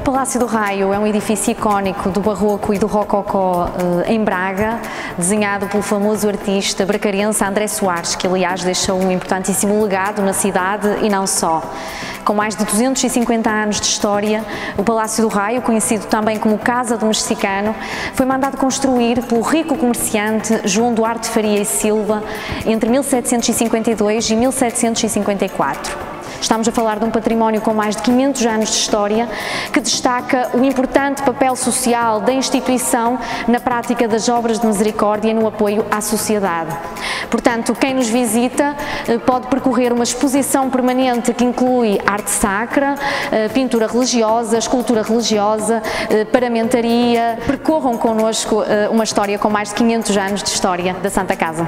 Palácio do Raio é um edifício icónico do Barroco e do Rococó eh, em Braga, desenhado pelo famoso artista bracarense André Soares, que aliás deixou um importantíssimo legado na cidade e não só. Com mais de 250 anos de história, o Palácio do Raio, conhecido também como Casa do Mexicano, foi mandado construir pelo rico comerciante João Duarte Faria e Silva entre 1752 e 1754. Estamos a falar de um património com mais de 500 anos de história que destaca o importante papel social da instituição na prática das obras de misericórdia e no apoio à sociedade. Portanto, quem nos visita eh, pode percorrer uma exposição permanente que inclui arte sacra, eh, pintura religiosa, escultura religiosa, eh, paramentaria. Percorram connosco uma história com mais de 500 anos de história da Santa Casa.